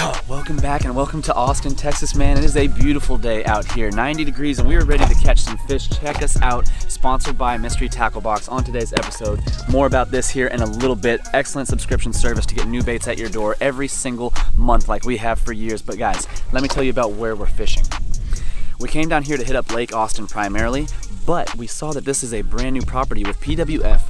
Yo, welcome back and welcome to Austin, Texas, man. It is a beautiful day out here, 90 degrees, and we are ready to catch some fish. Check us out, sponsored by Mystery Tackle Box on today's episode. More about this here in a little bit. Excellent subscription service to get new baits at your door every single month like we have for years. But guys, let me tell you about where we're fishing. We came down here to hit up Lake Austin primarily, but we saw that this is a brand new property with PWF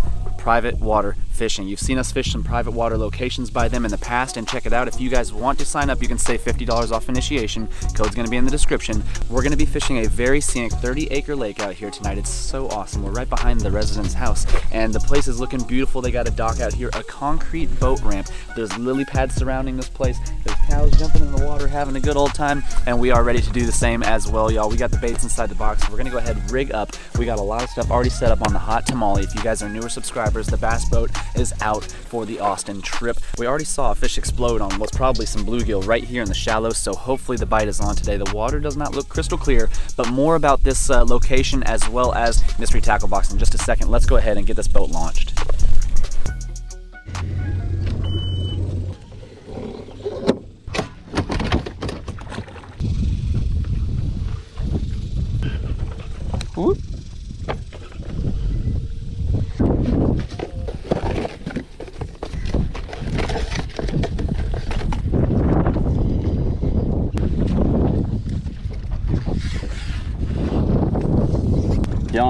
private water fishing. You've seen us fish some private water locations by them in the past and check it out. If you guys want to sign up, you can save $50 off initiation. Code's gonna be in the description. We're gonna be fishing a very scenic 30 acre lake out here tonight. It's so awesome. We're right behind the resident's house and the place is looking beautiful. They got a dock out here, a concrete boat ramp. There's lily pads surrounding this place. There's cows jumping in the water, having a good old time, and we are ready to do the same as well, y'all. We got the baits inside the box. We're gonna go ahead and rig up. We got a lot of stuff already set up on the hot tamale. If you guys are newer subscribers, the bass boat is out for the Austin trip. We already saw a fish explode on what's probably some bluegill right here in the shallows, so hopefully the bite is on today. The water does not look crystal clear, but more about this uh, location as well as Mystery Tackle Box in just a second. Let's go ahead and get this boat launched.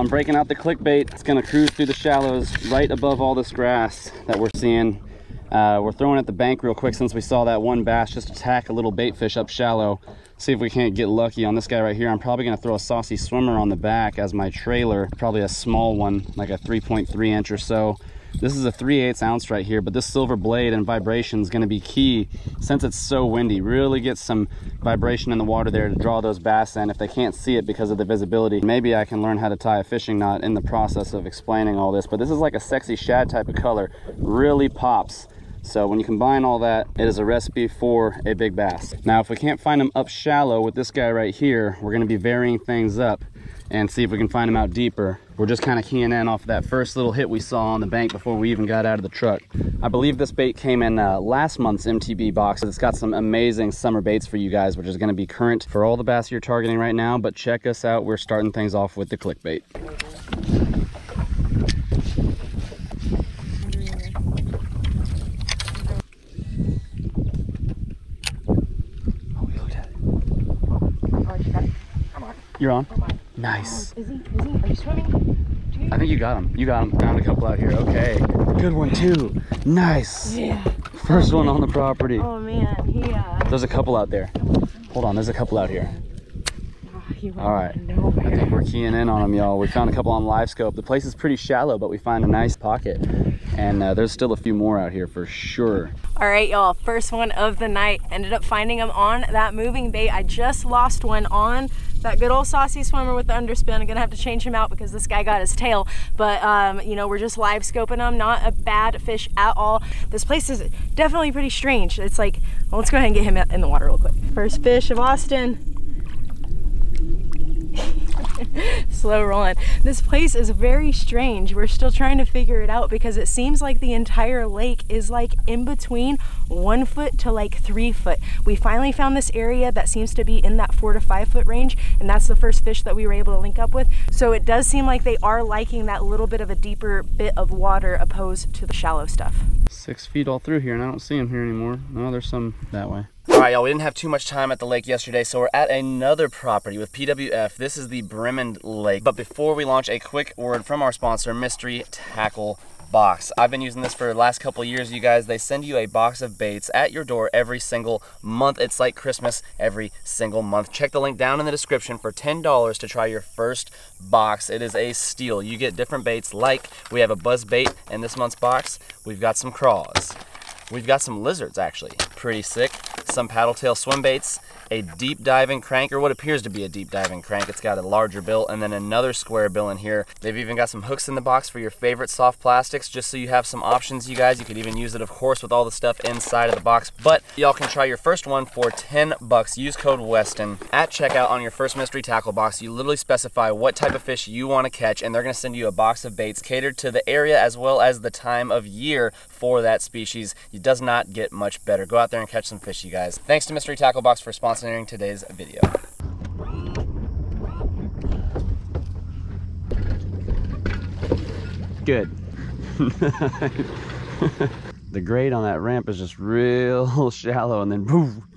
I'm breaking out the clickbait. It's gonna cruise through the shallows right above all this grass that we're seeing. Uh, we're throwing at the bank real quick since we saw that one bass just attack a little bait fish up shallow. See if we can't get lucky on this guy right here. I'm probably gonna throw a saucy swimmer on the back as my trailer. Probably a small one, like a 3.3 inch or so. This is a 3 8 ounce right here, but this silver blade and vibration is going to be key since it's so windy. Really get some vibration in the water there to draw those bass in if they can't see it because of the visibility. Maybe I can learn how to tie a fishing knot in the process of explaining all this, but this is like a sexy shad type of color. Really pops. So when you combine all that, it is a recipe for a big bass. Now, if we can't find them up shallow with this guy right here, we're gonna be varying things up and see if we can find them out deeper. We're just kind of keying in off that first little hit we saw on the bank before we even got out of the truck. I believe this bait came in uh, last month's MTB box. It's got some amazing summer baits for you guys, which is gonna be current for all the bass you're targeting right now, but check us out. We're starting things off with the clickbait. Oh, we looked at it. You're on? Nice. Is he? Is he? Are you swimming? I think you got him. You got him. Found a couple out here. Okay. Good one too. Nice. Yeah. First one on the property. Oh man, he uh, There's a couple out there. Hold on, there's a couple out here. he All right. nowhere. I think we're keying in on them, y'all. We found a couple on live scope. The place is pretty shallow, but we find a nice pocket. And uh, there's still a few more out here for sure. All right, y'all. First one of the night. Ended up finding them on that moving bait. I just lost one on that good old saucy swimmer with the underspin. I'm gonna have to change him out because this guy got his tail. But um, you know, we're just live scoping him. Not a bad fish at all. This place is definitely pretty strange. It's like, well, let's go ahead and get him in the water real quick. First fish of Austin. slow rolling. This place is very strange. We're still trying to figure it out because it seems like the entire lake is like in between one foot to like three foot. We finally found this area that seems to be in that four to five foot range, and that's the first fish that we were able to link up with. So it does seem like they are liking that little bit of a deeper bit of water opposed to the shallow stuff. Six feet all through here, and I don't see them here anymore. No, there's some that way. All right, y'all, we didn't have too much time at the lake yesterday, so we're at another property with PWF. This is the Bremond Lake. But before we launch, a quick word from our sponsor, Mystery Tackle box. I've been using this for the last couple years, you guys. They send you a box of baits at your door every single month. It's like Christmas every single month. Check the link down in the description for $10 to try your first box. It is a steal. You get different baits like we have a buzz bait in this month's box. We've got some craws. We've got some lizards actually, pretty sick. Some paddle tail swim baits, a deep diving crank, or what appears to be a deep diving crank. It's got a larger bill and then another square bill in here. They've even got some hooks in the box for your favorite soft plastics, just so you have some options, you guys. You could even use it, of course, with all the stuff inside of the box. But y'all can try your first one for 10 bucks. Use code Westin at checkout on your first mystery tackle box. You literally specify what type of fish you want to catch, and they're going to send you a box of baits catered to the area as well as the time of year for that species. It does not get much better. Go out there and catch some fish, you guys. Guys. Thanks to Mystery Tackle Box for sponsoring today's video. Good. the grade on that ramp is just real shallow and then boom.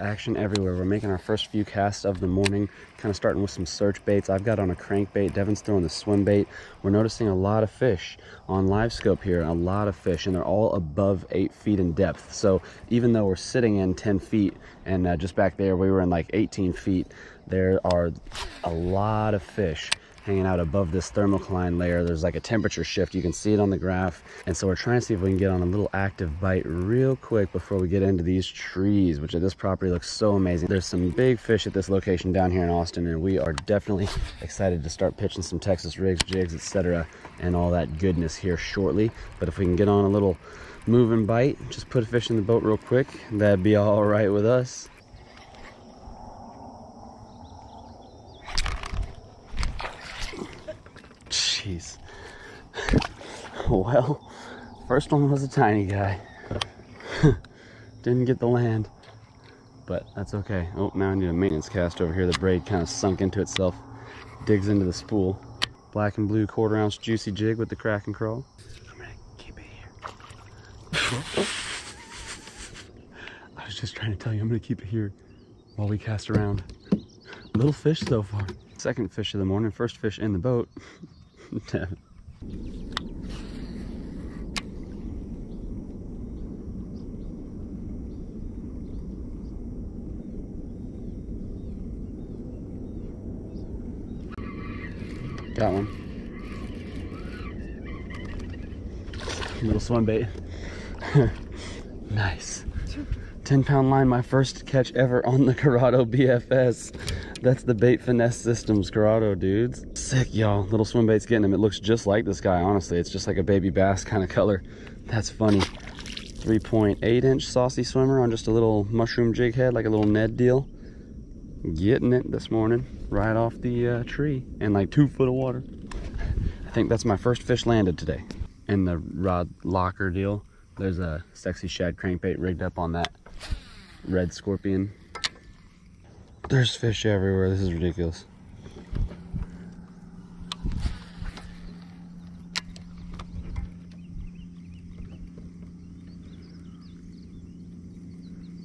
Action everywhere. We're making our first few casts of the morning, kind of starting with some search baits. I've got on a crankbait, Devin's throwing the swim bait. We're noticing a lot of fish on live scope here, a lot of fish, and they're all above eight feet in depth. So even though we're sitting in 10 feet, and uh, just back there we were in like 18 feet, there are a lot of fish hanging out above this thermocline layer. There's like a temperature shift. You can see it on the graph. And so we're trying to see if we can get on a little active bite real quick before we get into these trees, which at this property looks so amazing. There's some big fish at this location down here in Austin, and we are definitely excited to start pitching some Texas rigs, jigs, etc., and all that goodness here shortly. But if we can get on a little move and bite, just put a fish in the boat real quick, that'd be all right with us. well, first one was a tiny guy. Didn't get the land, but that's okay. Oh, now I need a maintenance cast over here. The braid kind of sunk into itself, digs into the spool. Black and blue quarter ounce juicy jig with the crack and crawl. I'm gonna keep it here. I was just trying to tell you, I'm gonna keep it here while we cast around. Little fish so far. Second fish of the morning, first fish in the boat. Got one. Little swim bait. nice. 10 pound line, my first catch ever on the Curado BFS. That's the Bait Finesse Systems Curado, dudes. Sick, y'all. Little swim bait's getting him. It looks just like this guy, honestly. It's just like a baby bass kind of color. That's funny. 3.8 inch saucy swimmer on just a little mushroom jig head, like a little Ned deal. Getting it this morning, right off the uh, tree, and like two foot of water. I think that's my first fish landed today. And the rod locker deal, there's a sexy shad crankbait rigged up on that red scorpion. There's fish everywhere. This is ridiculous.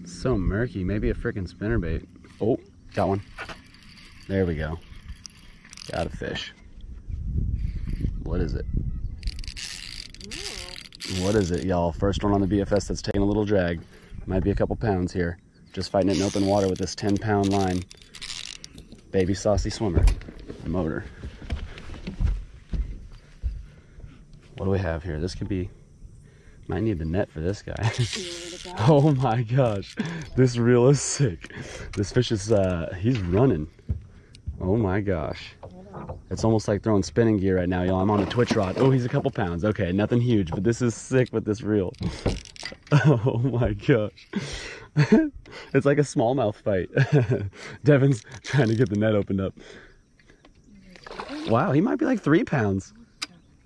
So murky. Maybe a freaking spinnerbait. Oh, got one. There we go. Got a fish. What is it? What is it, y'all? First one on the BFS that's taking a little drag. Might be a couple pounds here. Just fighting it in open water with this 10 pound line. Baby saucy swimmer. The motor. What do we have here? This could be, might need the net for this guy. oh my gosh. This reel is sick. This fish is, uh, he's running. Oh my gosh. It's almost like throwing spinning gear right now, y'all. I'm on a twitch rod. Oh, he's a couple pounds. Okay, nothing huge, but this is sick with this reel. oh my gosh. it's like a smallmouth fight. Devin's trying to get the net opened up. Wow, he might be like three pounds.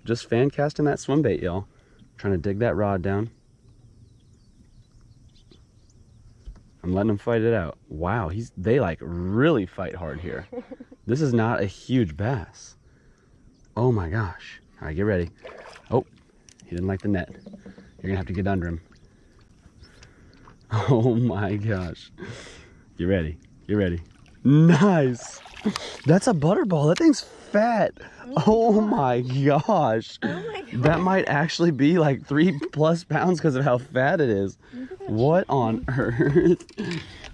Just fan casting that swim bait, y'all. Trying to dig that rod down. I'm letting him fight it out. Wow, he's they like really fight hard here. this is not a huge bass. Oh my gosh. All right, get ready. Oh, he didn't like the net. You're gonna have to get under him. Oh my gosh. Get ready. Get ready. Nice. That's a butterball. That thing's fat. Oh my gosh. Oh my God. That might actually be like three plus pounds because of how fat it is. What on earth?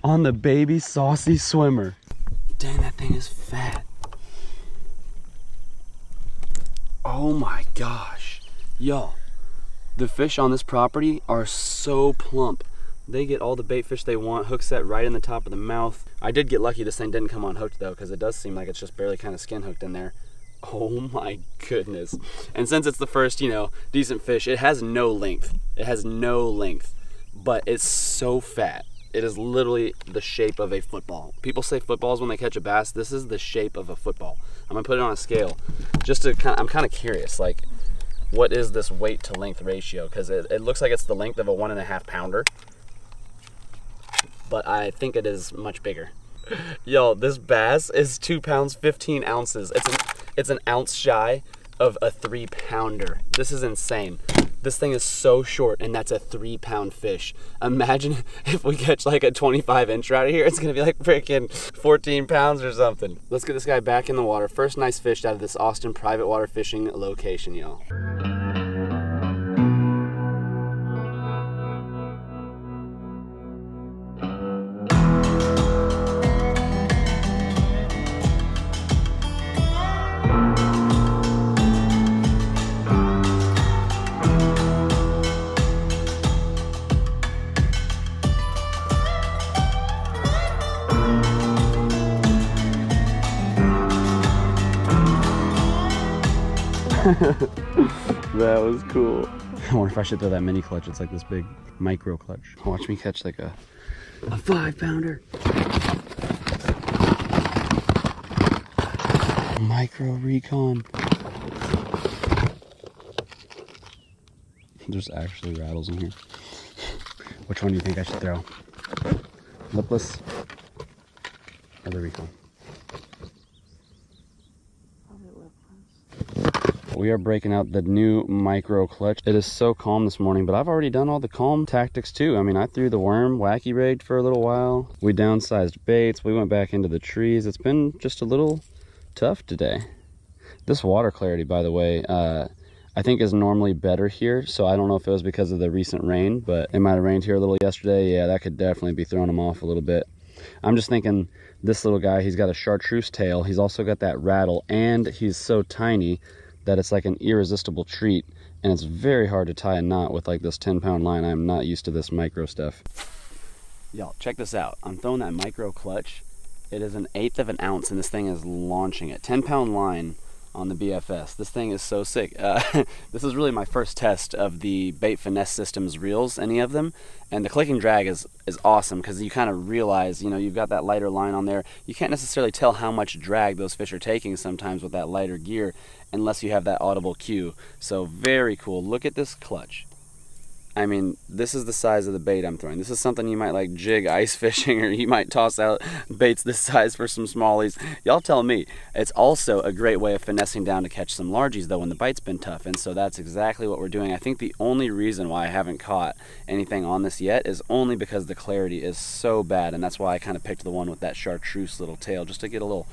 on the baby saucy swimmer. Dang, that thing is fat. Oh my gosh. Yo, the fish on this property are so plump. They get all the bait fish they want, hook set right in the top of the mouth. I did get lucky this thing didn't come on hooked though, because it does seem like it's just barely kind of skin hooked in there. Oh my goodness. And since it's the first, you know, decent fish, it has no length. It has no length, but it's so fat. It is literally the shape of a football. People say footballs when they catch a bass. This is the shape of a football. I'm gonna put it on a scale, just to kind. Of, I'm kind of curious. Like, what is this weight to length ratio because it, it looks like it's the length of a one and a half pounder but I think it is much bigger. Yo, this bass is two pounds, 15 ounces. It's an, it's an ounce shy of a three pounder. This is insane. This thing is so short and that's a three pound fish. Imagine if we catch like a 25 inch out of here, it's gonna be like freaking 14 pounds or something. Let's get this guy back in the water. First nice fish out of this Austin private water fishing location, y'all. that was cool. I wonder if I should throw that mini Klutch. It's like this big micro Klutch. Watch me catch like a, a five pounder. Micro recon. There's actually rattles in here. Which one do you think I should throw? Lipless or the recon? We are breaking out the new micro Klutch. It is so calm this morning, but I've already done all the calm tactics too. I mean, I threw the worm wacky rigged for a little while. We downsized baits. We went back into the trees. It's been just a little tough today. This water clarity, by the way, uh, I think is normally better here. So I don't know if it was because of the recent rain, but it might have rained here a little yesterday. Yeah, that could definitely be throwing them off a little bit. I'm just thinking this little guy, he's got a chartreuse tail. He's also got that rattle and he's so tiny that it's like an irresistible treat and it's very hard to tie a knot with like this 10 pound line. I'm not used to this micro stuff. Y'all, check this out. I'm throwing that micro Klutch. It is an eighth of an ounce and this thing is launching it. 10 pound line on the BFS. This thing is so sick. Uh, this is really my first test of the Bait Finesse Systems reels, any of them. And the clicking drag is, is awesome because you kind of realize, you know, you've got that lighter line on there. You can't necessarily tell how much drag those fish are taking sometimes with that lighter gear unless you have that audible cue. So very cool. Look at this Klutch. I mean, this is the size of the bait I'm throwing. This is something you might like jig ice fishing or you might toss out baits this size for some smallies. Y'all tell me. It's also a great way of finessing down to catch some largies though when the bite's been tough. And so that's exactly what we're doing. I think the only reason why I haven't caught anything on this yet is only because the clarity is so bad. And that's why I kind of picked the one with that chartreuse little tail just to get a little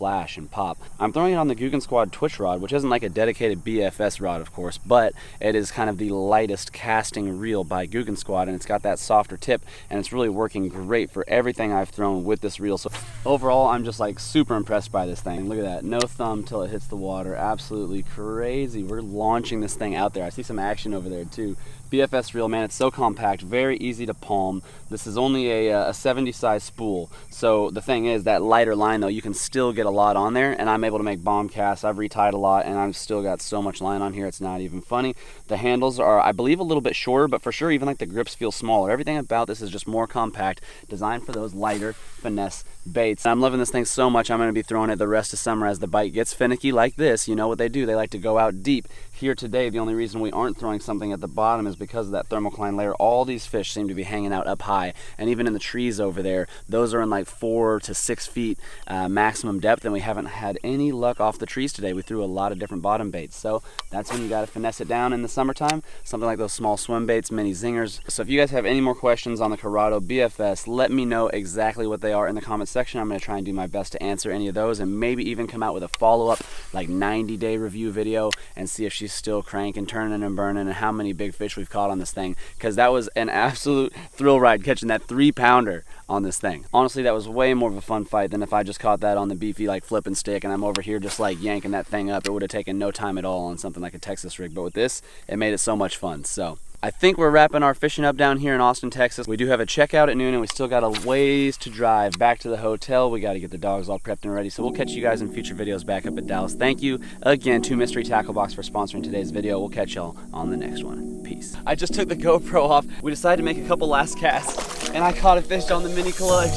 flash and pop. I'm throwing it on the Googan Squad Twitch rod, which isn't like a dedicated BFS rod, of course, but it is kind of the lightest casting reel by Googan Squad, and it's got that softer tip, and it's really working great for everything I've thrown with this reel. So overall, I'm just like super impressed by this thing. Look at that, no thumb till it hits the water. Absolutely crazy. We're launching this thing out there. I see some action over there too. BFS reel, man, it's so compact, very easy to palm. This is only a, uh, a 70 size spool. So the thing is, that lighter line though, you can still get a lot on there and I'm able to make bomb casts. I've retied a lot and I've still got so much line on here, it's not even funny. The handles are, I believe, a little bit shorter, but for sure, even like the grips feel smaller. Everything about this is just more compact, designed for those lighter finesse baits. I'm loving this thing so much, I'm gonna be throwing it the rest of summer as the bite gets finicky like this. You know what they do, they like to go out deep. Here today, the only reason we aren't throwing something at the bottom is because of that thermocline layer. All these fish seem to be hanging out up high, and even in the trees over there, those are in like four to six feet uh, maximum depth, and we haven't had any luck off the trees today. We threw a lot of different bottom baits, so that's when you gotta finesse it down in the summertime. Something like those small swim baits, mini zingers. So if you guys have any more questions on the Curado BFS, let me know exactly what they are in the comment section. I'm gonna try and do my best to answer any of those, and maybe even come out with a follow-up, like 90 day review video, and see if she's still cranking, turning and burning, and how many big fish we've caught on this thing. Because that was an absolute thrill ride catching that three pounder on this thing. Honestly, that was way more of a fun fight than if I just caught that on the beefy like flipping stick and I'm over here just like yanking that thing up. It would have taken no time at all on something like a Texas rig. But with this, it made it so much fun. So I think we're wrapping our fishing up down here in Austin, Texas. We do have a checkout at noon and we still got a ways to drive back to the hotel. We got to get the dogs all prepped and ready. So we'll catch you guys in future videos back up at Dallas. Thank you again to Mystery Tackle Box for sponsoring today's video. We'll catch y'all on the next one. Peace. I just took the GoPro off. We decided to make a couple last casts and I caught a fish on the mini Klutch.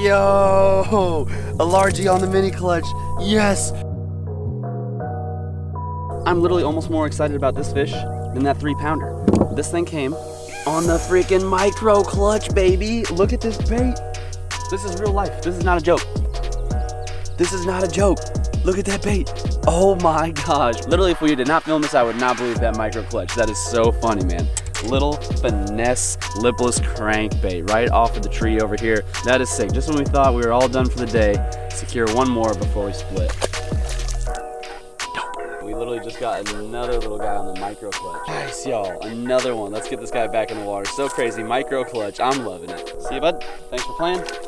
Yo, a largie on the mini Klutch. Yes. I'm literally almost more excited about this fish than that three pounder. This thing came on the freaking micro Klutch, baby. Look at this bait. This is real life. This is not a joke. This is not a joke. Look at that bait. Oh my gosh. Literally, if we did not film this, I would not believe that micro Klutch. That is so funny, man. Little finesse lipless crankbait right off of the tree over here. That is sick. Just when we thought we were all done for the day, secure one more before we split. Literally just got another little guy on the micro Klutch. Nice, y'all. Another one. Let's get this guy back in the water. So crazy. Micro Klutch. I'm loving it. See you, bud. Thanks for playing.